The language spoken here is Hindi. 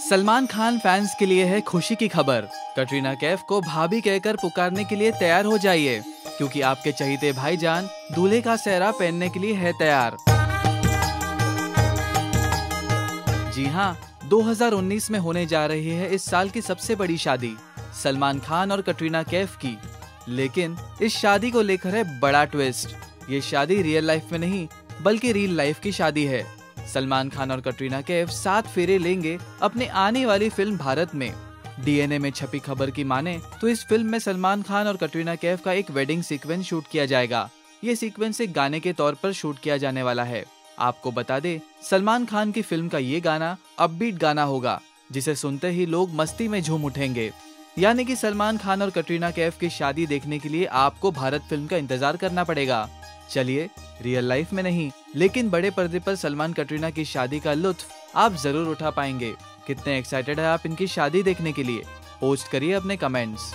सलमान खान फैंस के लिए है खुशी की खबर। कटरीना कैफ को भाभी कहकर पुकारने के लिए तैयार हो जाइए, क्योंकि आपके चहीते भाईजान दूल्हे का सहरा पहनने के लिए है तैयार। जी हाँ 2019 में होने जा रही है इस साल की सबसे बड़ी शादी, सलमान खान और कटरीना कैफ की। लेकिन इस शादी को लेकर है बड़ा ट्विस्ट ये शादी रियल लाइफ में नहीं, बल्कि रियल लाइफ की शादी है। सलमान खान और कटरीना कैफ सात फेरे लेंगे अपने आने वाली फ़िल्म भारत में। डीएनए में छपी खबर की माने तो इस फ़िल्म में सलमान खान और कटरीना कैफ का एक वेडिंग सीक्वेंस शूट किया जाएगा। ये सीक्वेंस एक गाने के तौर पर शूट किया जाने वाला है। आपको बता दे, सलमान खान की फ़िल्म का ये गाना अपबीट गाना होगा, जिसे सुनते ही लोग मस्ती में झूम उठेंगे। यानी कि सलमान खान और कटरीना कैफ की शादी देखने के लिए आपको भारत फ़िल्म का इंतज़ार करना पड़ेगा। चलिए रियल लाइफ में नहीं, लेकिन बड़े पर्दे पर सलमान कटरीना की शादी का लुत्फ आप ज़रूर उठा पाएँगे। कितने एक्साइटेड है आप इनकी शादी देखने के लिए। पोस्ट करिए अपने कमेंट्स